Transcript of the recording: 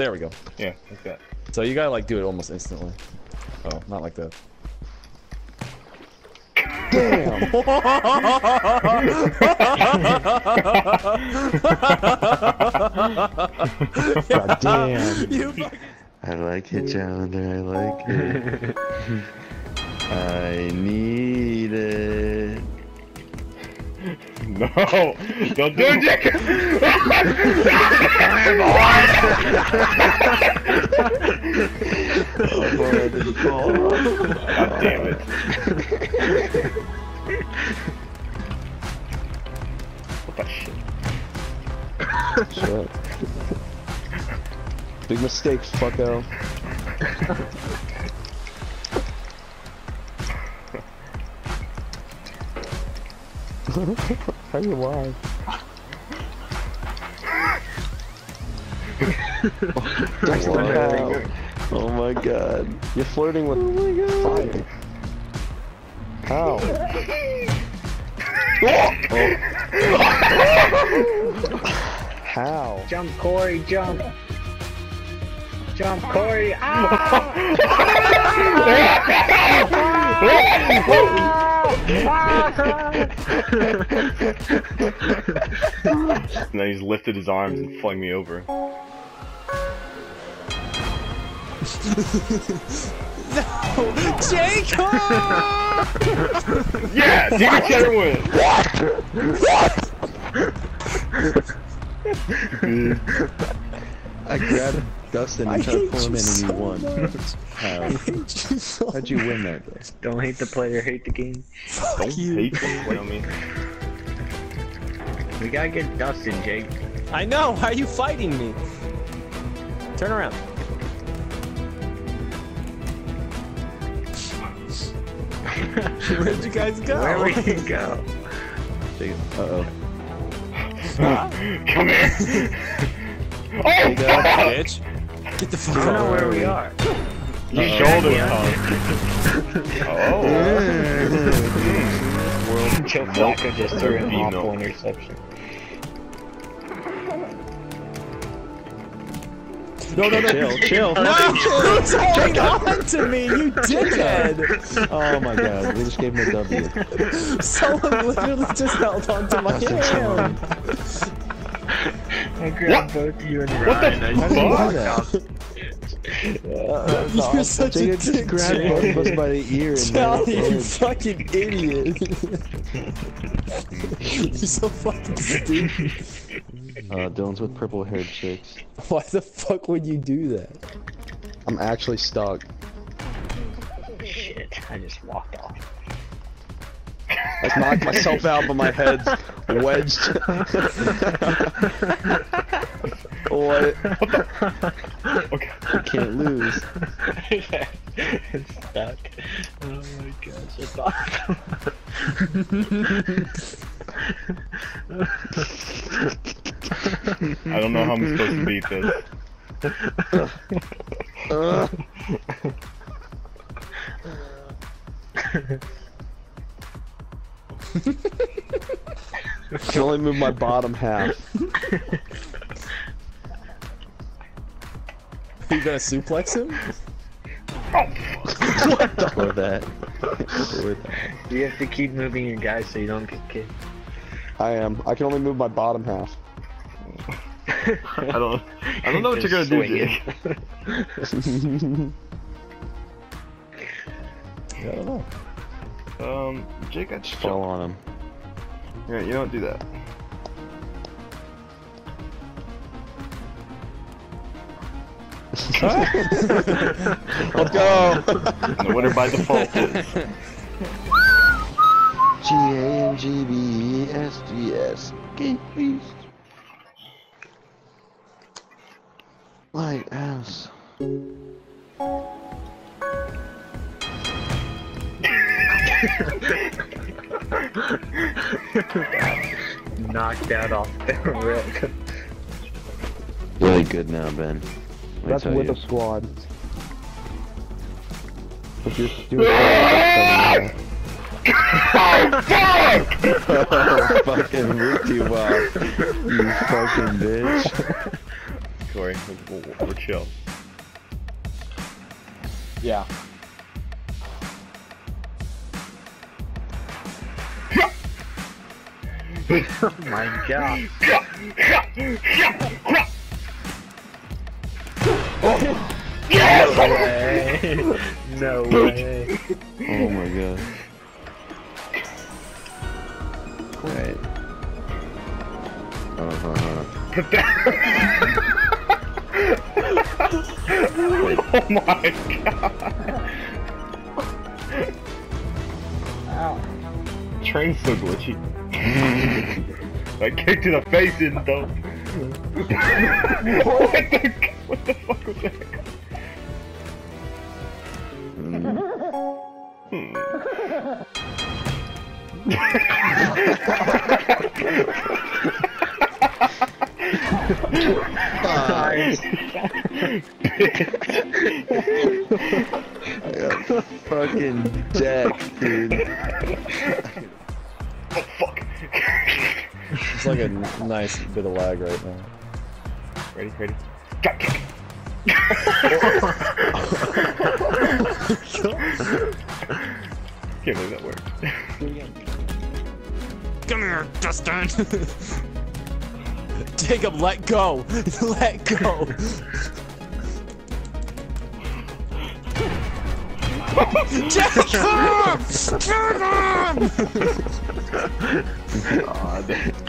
There we go. Yeah, like that. So you gotta like do it almost instantly. Oh, not like that. Damn. God damn. You fucking- I like it, Challenger. I like it. I need it. No! Don't do it, Jacob! Oh, boy, I didn't fall. God damn it. What the shit? Shit. Big mistake, fucko. How you alive? Dexter, Wow. Oh my god. You're flirting with fire. How? How? Jump, Corey, jump. Jump, Corey. Ah! ah! ah! ah! And then he's lifted his arms and flung me over. no! Jacob! Yeah! Secret Cheddar wins! I grabbed Dustin I and tried to pull him you in and so you won. How? I hate you so How'd you win that though? Don't hate the player, hate the game. Don't you. hate to play on me. We gotta get Dustin, Jake. I know. Why are you fighting me? Turn around. Where'd you guys go? Where we can go? Uh oh. Come here! oh, fuck! bitch. Get the fuck I don't know where we are. Your Uh-oh. shoulder Yeah. Oh. Joe Flacco just threw an Dino. awful interception. No, no, no. Chill, chill. No! Who's holding on to me, you dickhead? Oh my god, we just gave him a W. Someone literally just held on to my hand. I grabbed both you and What the Ryan. I How did you fuck? do that? You're such a Jacob just dick, grabbed both of us by the ear and Charlie, you then fucking idiot. You're so fucking stupid. uh, Dylan's with purple haired chicks. Why the fuck would you do that? I'm actually stuck. Shit, I just walked off. I knocked myself out, but my head's wedged. what? Okay. You can't lose. it's stuck. Oh my gosh, it's awesome. I don't know how I'm supposed to beat this. Uh, I can only move my bottom half. You gonna suplex him? Or that. Or that. You have to keep moving your guys so you don't get kicked. I am. I can only move my bottom half. I don't. I don't know what you're gonna do, swing Jake. I don't know. Um, Jake, I just Fell on him. Yeah, you don't do that. Let's go. The winner by default is. G A N G B E S G S. Gay beast. Light ass. Knocked out off the rail. Really good now, Ben. Let That's with you. a squad. If you're doing that, fucking Ricky Bob. You fucking bitch. Corey, We're, we're, we're chill. Yeah. Oh my god. No way. No way. Oh my god. Alright. Uh-huh. oh my god. Train's so glitchy. I kicked in the face in though. what the what the fuck was that? Hmm. Fucking Jack, dude. It's like a nice bit of lag right now. ready, ready. Drop kick. Can't believe that worked. Come here, Justin. Jacob, let go. let go. Jacob! Jacob! God.